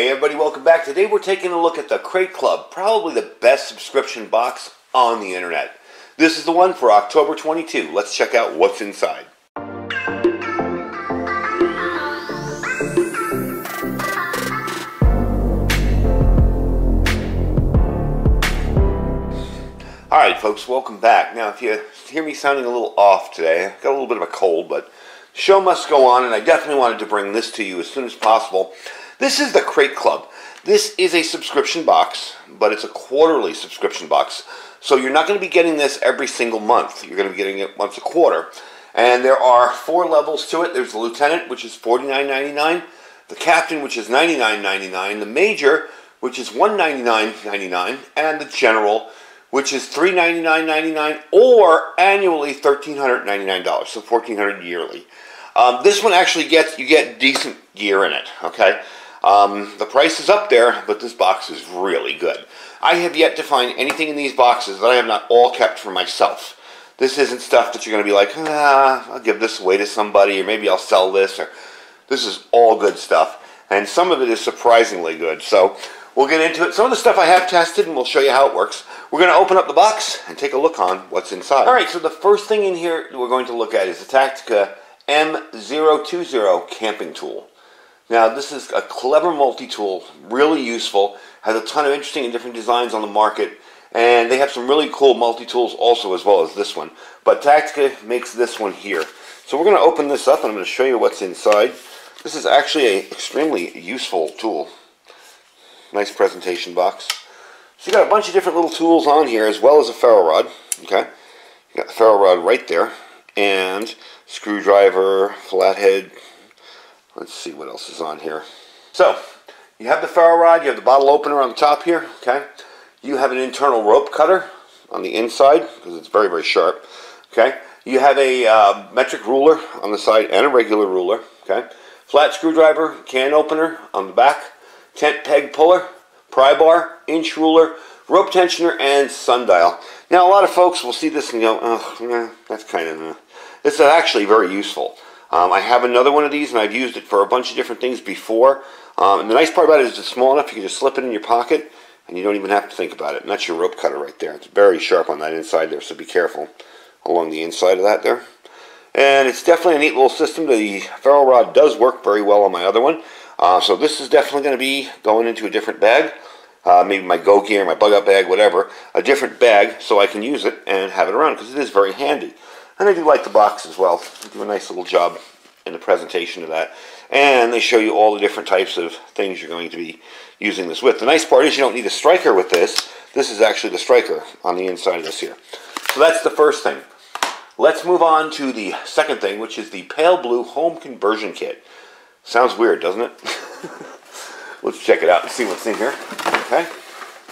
Hey everybody, welcome back. Today we're taking a look at the Crate Club, probably the best subscription box on the internet. This is the one for October 22. Let's check out what's inside. Alright folks, welcome back. Now if you hear me sounding a little off today, I've got a little bit of a cold, but show must go on and I definitely wanted to bring this to you as soon as possible. This is the Crate Club. This is a subscription box, but it's a quarterly subscription box. So you're not going to be getting this every single month. You're going to be getting it once a quarter. And there are four levels to it. There's the Lieutenant, which is $49.99, the Captain, which is $99.99, the Major, which is $199.99, and the General, which is $399.99 or annually $1,399, so 1,400 yearly. Um, this one actually gets, you get decent gear in it, okay? Um, the price is up there, but this box is really good. I have yet to find anything in these boxes that I have not all kept for myself. This isn't stuff that you're going to be like, ah, I'll give this away to somebody, or maybe I'll sell this, or this is all good stuff. And some of it is surprisingly good. So we'll get into it. Some of the stuff I have tested, and we'll show you how it works. We're going to open up the box and take a look on what's inside. All right, so the first thing in here we're going to look at is the Tactica M020 camping tool. Now, this is a clever multi-tool, really useful, has a ton of interesting and different designs on the market, and they have some really cool multi-tools also as well as this one. But Tactica makes this one here. So we're going to open this up and I'm going to show you what's inside. This is actually an extremely useful tool. Nice presentation box. So you got a bunch of different little tools on here as well as a ferro rod. Okay, you got the ferro rod right there, and screwdriver, flathead. Let's see what else is on here. So you have the ferro rod, you have the bottle opener on the top here. Okay, you have an internal rope cutter on the inside because it's very very sharp. Okay, you have a uh, metric ruler on the side and a regular ruler. Okay, flat screwdriver, can opener on the back, tent peg puller, pry bar, inch ruler, rope tensioner, and sundial. Now, a lot of folks will see this and go, oh, that's kind of, uh. this is actually very useful. Um, I have another one of these, and I've used it for a bunch of different things before. Um, and the nice part about it is it's small enough you can just slip it in your pocket, and you don't even have to think about it. And that's your rope cutter right there. It's very sharp on that inside there, so be careful along the inside of that there. And it's definitely a neat little system. The ferro rod does work very well on my other one. Uh, so this is definitely going to be going into a different bag. Uh, maybe my go gear, my bug out bag, whatever. A different bag so I can use it and have it around because it is very handy. And I do like the box as well. They do a nice little job in the presentation of that. And they show you all the different types of things you're going to be using this with. The nice part is you don't need a striker with this. This is actually the striker on the inside of this here. So that's the first thing. Let's move on to the second thing, which is the Pale Blue Home Conversion Kit. Sounds weird, doesn't it? Let's check it out and see what's in here. Okay.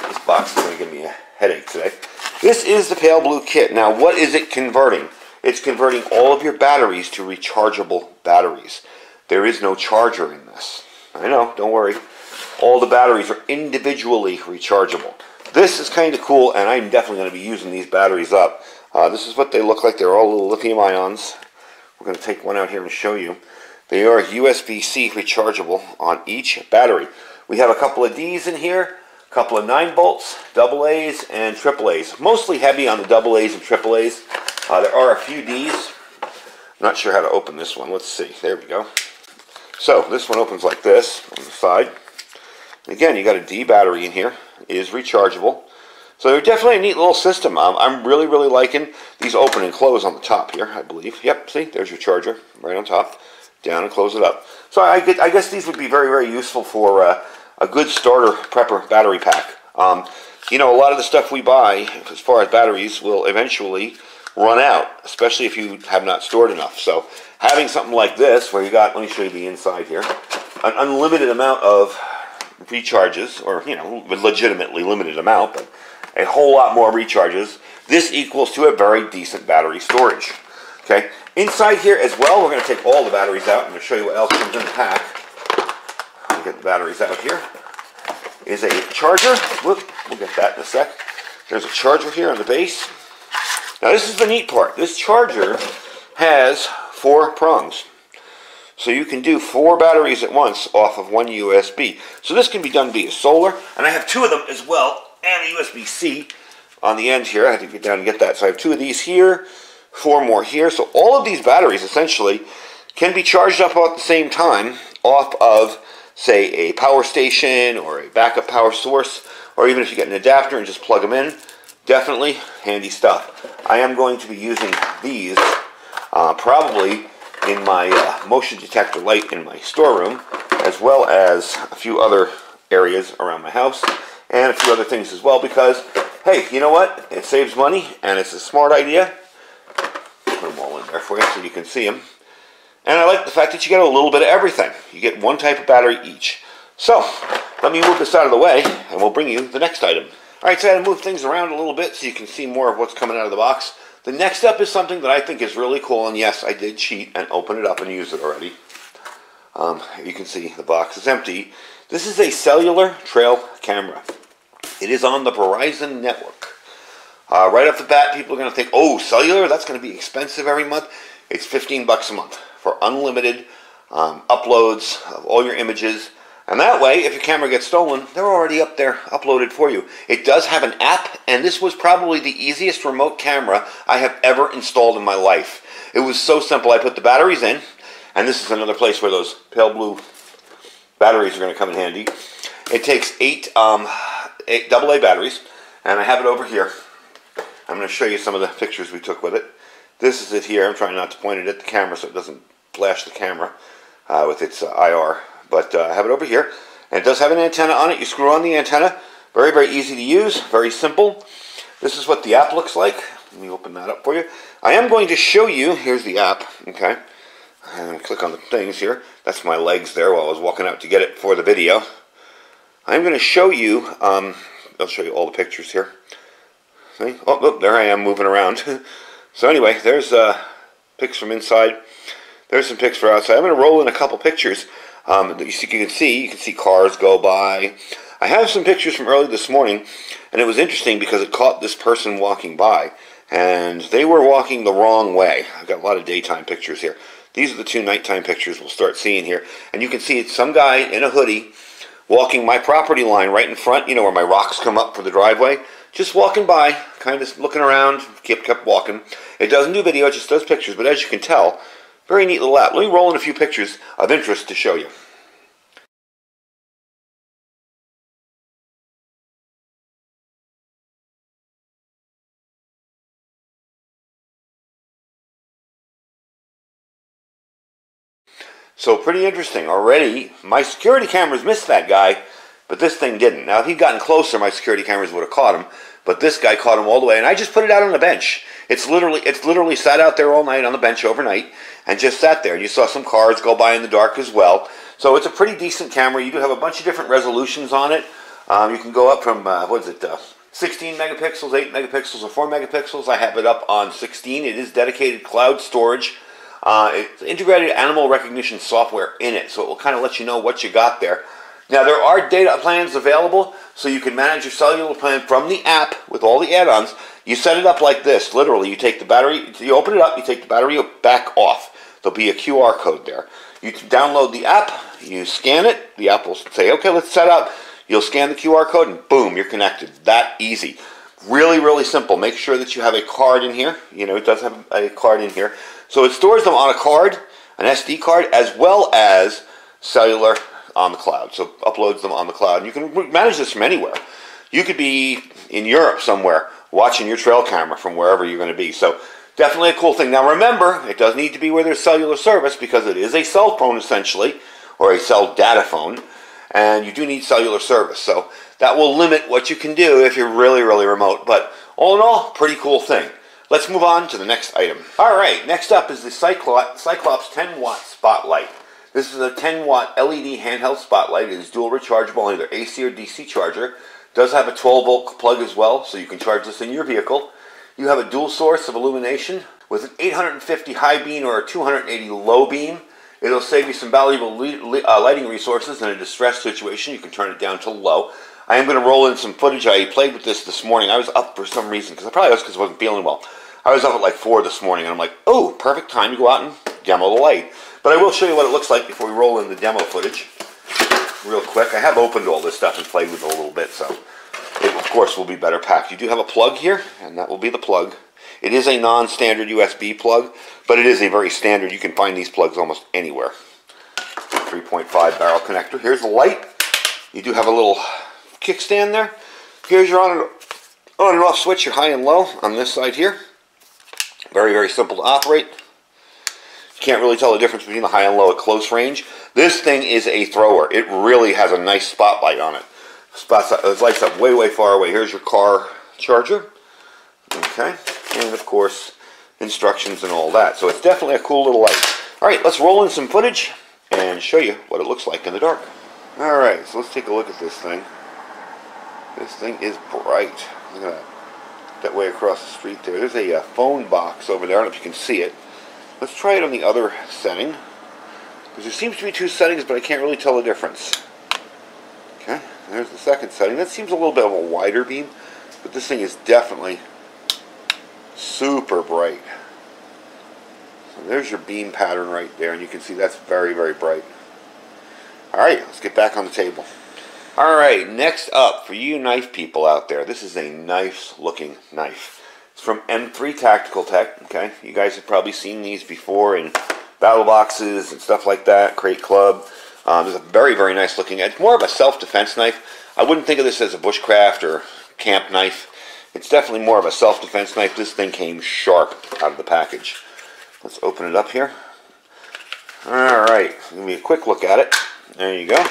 This box is going to give me a headache today. This is the Pale Blue kit. Now, what is it converting? It's converting all of your batteries to rechargeable batteries. There is no charger in this. I know, don't worry. All the batteries are individually rechargeable. This is kind of cool, and I'm definitely going to be using these batteries up. Uh, this is what they look like. They're all little lithium ions. We're going to take one out here and show you. They are USB-C rechargeable on each battery. We have a couple of D's in here, a couple of 9 volts, double A's, and triple A's. Mostly heavy on the double A's and triple A's. Uh, there are a few D's. Not sure how to open this one. Let's see. There we go. So this one opens like this on the side. Again, you got a D battery in here. It is rechargeable. So they're definitely a neat little system. I'm really, really liking these open and close on the top here, I believe. Yep, see, there's your charger right on top down and close it up. So I, I guess these would be very, very useful for uh, a good starter prepper battery pack. Um, you know, a lot of the stuff we buy, as far as batteries, will eventually run out, especially if you have not stored enough. So having something like this, where you got, let me show you the inside here, an unlimited amount of recharges, or, you know, legitimately limited amount, but a whole lot more recharges, this equals to a very decent battery storage. Okay, inside here as well, we're going to take all the batteries out. I'm going to show you what else comes in the pack. I'll get the batteries out here. Is a charger. Whoop, we'll get that in a sec. There's a charger here on the base. Now this is the neat part. This charger has four prongs. So you can do four batteries at once off of one USB. So this can be done via solar, and I have two of them as well, and a USB-C on the end here. I had to get down and get that. So I have two of these here, four more here. So all of these batteries essentially can be charged up at the same time off of, say, a power station or a backup power source, or even if you get an adapter and just plug them in. Definitely handy stuff. I am going to be using these uh, probably in my uh, motion detector light in my storeroom, as well as a few other areas around my house, and a few other things as well, because, hey, you know what? It saves money, and it's a smart idea. Put them all in there for you so you can see them. And I like the fact that you get a little bit of everything. You get one type of battery each. So, let me move this out of the way, and we'll bring you the next item. All right, so I had to move things around a little bit so you can see more of what's coming out of the box. The next up is something that I think is really cool, and yes, I did cheat and open it up and use it already. Um, you can see the box is empty. This is a cellular trail camera. It is on the Verizon network. Uh, right off the bat, people are going to think, oh, cellular, that's going to be expensive every month. It's 15 bucks a month for unlimited um, uploads of all your images and that way, if your camera gets stolen, they're already up there uploaded for you. It does have an app, and this was probably the easiest remote camera I have ever installed in my life. It was so simple. I put the batteries in, and this is another place where those pale blue batteries are going to come in handy. It takes eight, um, eight AA batteries, and I have it over here. I'm going to show you some of the pictures we took with it. This is it here. I'm trying not to point it at the camera so it doesn't flash the camera uh, with its uh, IR. But uh, I have it over here. And it does have an antenna on it. You screw on the antenna. Very, very easy to use. Very simple. This is what the app looks like. Let me open that up for you. I am going to show you. Here's the app. Okay. And click on the things here. That's my legs there while I was walking out to get it for the video. I'm going to show you. Um, I'll show you all the pictures here. See? Oh, oh there I am moving around. so anyway, there's uh, pics from inside. There's some pics for outside. I'm going to roll in a couple pictures um, you, see, you can see you can see cars go by. I have some pictures from early this morning, and it was interesting because it caught this person walking by, and they were walking the wrong way. I've got a lot of daytime pictures here. These are the two nighttime pictures we'll start seeing here, and you can see it's some guy in a hoodie walking my property line right in front. You know where my rocks come up for the driveway. Just walking by, kind of looking around, kept kept walking. It doesn't do video, it just does pictures. But as you can tell, very neat little app. Let me roll in a few pictures of interest to show you. So pretty interesting. Already, my security cameras missed that guy, but this thing didn't. Now, if he'd gotten closer, my security cameras would have caught him. But this guy caught him all the way, and I just put it out on the bench. It's literally, it's literally sat out there all night on the bench overnight, and just sat there. And you saw some cars go by in the dark as well. So it's a pretty decent camera. You do have a bunch of different resolutions on it. Um, you can go up from uh, what is it, uh, 16 megapixels, 8 megapixels, or 4 megapixels. I have it up on 16. It is dedicated cloud storage. Uh, it's integrated animal recognition software in it, so it will kind of let you know what you got there. Now, there are data plans available, so you can manage your cellular plan from the app with all the add-ons. You set it up like this, literally. You take the battery, you open it up, you take the battery back off. There'll be a QR code there. You download the app, you scan it, the app will say, okay, let's set up. You'll scan the QR code and boom, you're connected. That easy. Really, really simple. Make sure that you have a card in here. You know, it does have a card in here. So it stores them on a card, an SD card, as well as cellular on the cloud. So uploads them on the cloud. And you can manage this from anywhere. You could be in Europe somewhere watching your trail camera from wherever you're going to be. So definitely a cool thing. Now remember, it does need to be where there's cellular service because it is a cell phone essentially, or a cell data phone, and you do need cellular service. So that will limit what you can do if you're really, really remote. But all in all, pretty cool thing. Let's move on to the next item. All right, next up is the Cyclops, Cyclops 10 watt spotlight. This is a 10 watt LED handheld spotlight. It is dual rechargeable, either AC or DC charger. Does have a 12 volt plug as well, so you can charge this in your vehicle. You have a dual source of illumination with an 850 high beam or a 280 low beam. It'll save you some valuable uh, lighting resources in a distress situation. You can turn it down to low. I am going to roll in some footage. I played with this this morning. I was up for some reason, because I probably was because I wasn't feeling well. I was up at like 4 this morning, and I'm like, oh, perfect time to go out and demo the light. But I will show you what it looks like before we roll in the demo footage real quick. I have opened all this stuff and played with it a little bit, so it, of course, will be better packed. You do have a plug here, and that will be the plug. It is a non-standard USB plug, but it is a very standard. You can find these plugs almost anywhere. 3.5 barrel connector. Here's the light. You do have a little kickstand there. Here's your on and, on and off switch, your high and low on this side here. Very, very simple to operate. Can't really tell the difference between the high and low at close range. This thing is a thrower. It really has a nice spotlight on it. Spots, it lights up way, way far away. Here's your car charger. Okay. And of course, instructions and all that. So it's definitely a cool little light. All right, let's roll in some footage and show you what it looks like in the dark. All right, so let's take a look at this thing. This thing is bright. Look at that. That way across the street there. There's a uh, phone box over there. I don't know if you can see it. Let's try it on the other setting. Because there seems to be two settings, but I can't really tell the difference. Okay, there's the second setting. That seems a little bit of a wider beam, but this thing is definitely super bright. So there's your beam pattern right there, and you can see that's very, very bright. All right, let's get back on the table. All right, next up, for you knife people out there, this is a nice looking knife. It's from M3 Tactical Tech, okay? You guys have probably seen these before in BattlBoxes and stuff like that, Crate Club. Um, it's a very, very nice looking, it's more of a self-defense knife. I wouldn't think of this as a bushcraft or camp knife. It's definitely more of a self-defense knife. This thing came sharp out of the package. Let's open it up here. All right, give me a quick look at it. There you go.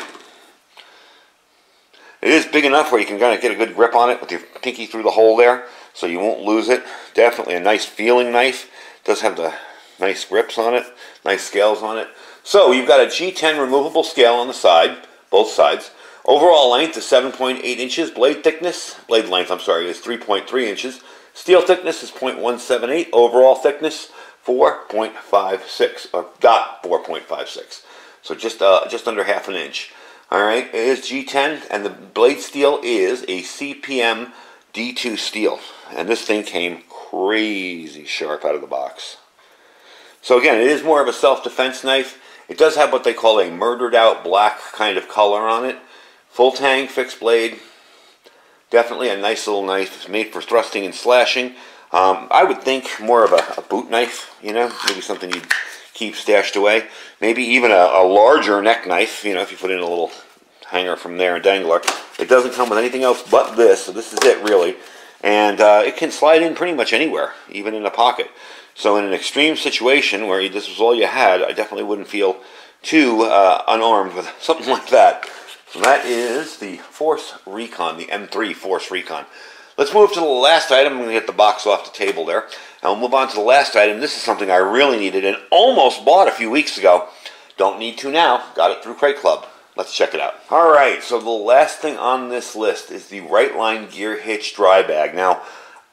It is big enough where you can kind of get a good grip on it with your pinky through the hole there, so you won't lose it. Definitely a nice feeling knife. Does have the nice grips on it, nice scales on it. So you've got a G10 removable scale on the side, both sides. Overall length is 7.8 inches. Blade thickness, blade length, I'm sorry, is 3.3 inches. Steel thickness is 0.178. Overall thickness, 4.56, or dot 4.56. So just uh, just under half an inch. All right, it is G10, and the blade steel is a CPM D2 steel. And this thing came crazy sharp out of the box. So again, it is more of a self-defense knife. It does have what they call a murdered out black kind of color on it. Full tang, fixed blade. Definitely a nice little knife. It's made for thrusting and slashing. Um, I would think more of a, a, boot knife, you know, maybe something you'd keep stashed away. Maybe even a, a, larger neck knife, you know, if you put in a little hanger from there and dangler. It doesn't come with anything else but this, so this is it really. And uh, it can slide in pretty much anywhere, even in a pocket. So in an extreme situation where this was all you had, I definitely wouldn't feel too uh, unarmed with something like that. So that is the Force Recon, the M3 Force Recon. Let's move to the last item. I'm going to get the box off the table there. And we'll move on to the last item. This is something I really needed and almost bought a few weeks ago. Don't need to now. Got it through Crate Club. Let's check it out. All right, so the last thing on this list is the Rightline Gear Hitch Dry Bag. Now,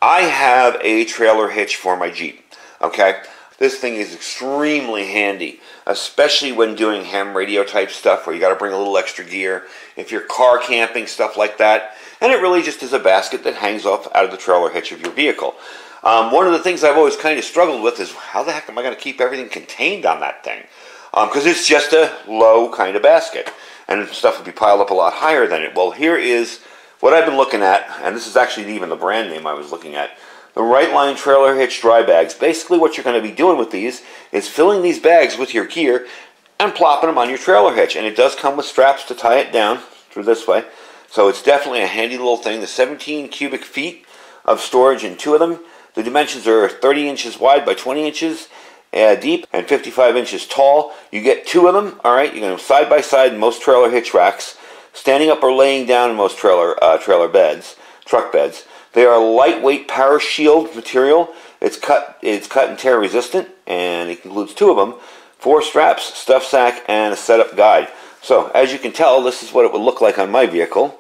I have a trailer hitch for my Jeep, okay? This thing is extremely handy, especially when doing ham radio type stuff where you got to bring a little extra gear. If you're car camping, stuff like that. And it really just is a basket that hangs off out of the trailer hitch of your vehicle. Um, one of the things I've always kind of struggled with is how the heck am I going to keep everything contained on that thing? Because um, it's just a low kind of basket. And stuff would be piled up a lot higher than it. Well, here is what I've been looking at, and this is actually even the brand name I was looking at. The Rightline Trailer Hitch Dry Bags. Basically what you're going to be doing with these is filling these bags with your gear and plopping them on your trailer hitch. And it does come with straps to tie it down through this way. So it's definitely a handy little thing. The 17 cubic feet of storage in two of them. The dimensions are 30 inches wide by 20 inches uh, deep and 55 inches tall. You get two of them, all right? You're going to side by side in most trailer hitch racks, standing up or laying down in most trailer uh, trailer beds, truck beds. They are lightweight power shield material. It's cut, it's cut and tear resistant, and it includes two of them, four straps, stuff sack, and a setup guide. So as you can tell, this is what it would look like on my vehicle.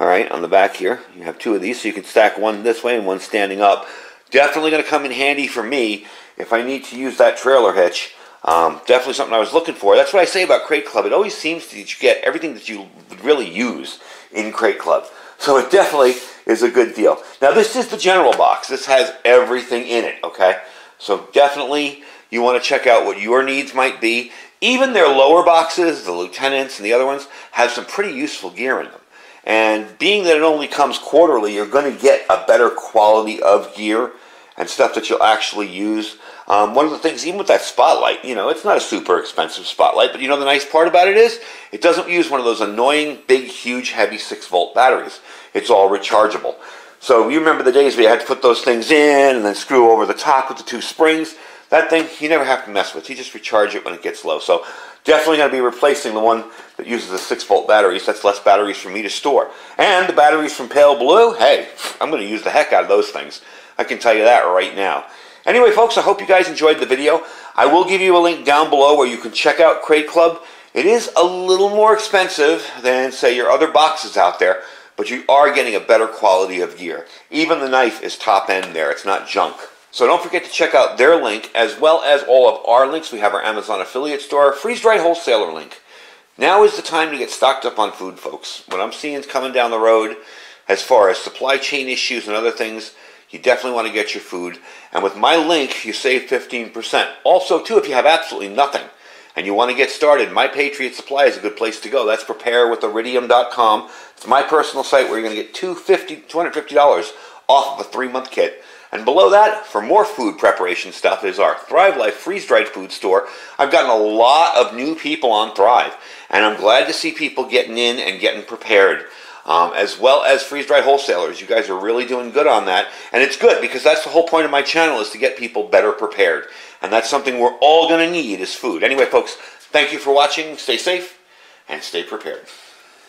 All right, on the back here, you have two of these, so you can stack one this way and one standing up. Definitely going to come in handy for me if I need to use that trailer hitch. Um, definitely something I was looking for. That's what I say about Crate Club. It always seems you get everything that you really use in Crate Club. So it definitely is a good deal. Now this is the general box. This has everything in it, okay? So definitely you want to check out what your needs might be. Even their lower boxes, the lieutenants and the other ones, have some pretty useful gear in them. And being that it only comes quarterly, you're going to get a better quality of gear and stuff that you'll actually use. Um, one of the things, even with that spotlight, you know, it's not a super expensive spotlight, but you know the nice part about it is it doesn't use one of those annoying, big, huge, heavy 6 volt batteries. It's all rechargeable. So you remember the days where you had to put those things in and then screw over the top with the two springs. That thing, you never have to mess with. You just recharge it when it gets low. So definitely going to be replacing the one that uses the 6 volt batteries. That's less batteries for me to store. And the batteries from Pale Blue, hey, I'm going to use the heck out of those things. I can tell you that right now. Anyway, folks, I hope you guys enjoyed the video. I will give you a link down below where you can check out Crate Club. It is a little more expensive than, say, your other boxes out there, but you are getting a better quality of gear. Even the knife is top end there. It's not junk. So don't forget to check out their link as well as all of our links. We have our Amazon affiliate store, freeze-dried wholesaler link. Now is the time to get stocked up on food, folks. What I'm seeing is coming down the road as far as supply chain issues and other things, you definitely want to get your food. And with my link, you save 15%. Also, too, if you have absolutely nothing and you want to get started, My Patriot Supply is a good place to go. That's preparewithiridium.com. It's my personal site where you're going to get $250 off of a three-month kit. And below that, for more food preparation stuff, is our Thrive Life freeze-dried food store. I've gotten a lot of new people on Thrive, and I'm glad to see people getting in and getting prepared um, as well as freeze-dried wholesalers. You guys are really doing good on that, and it's good because that's the whole point of my channel is to get people better prepared, and that's something we're all going to need is food. Anyway, folks, thank you for watching. Stay safe and stay prepared.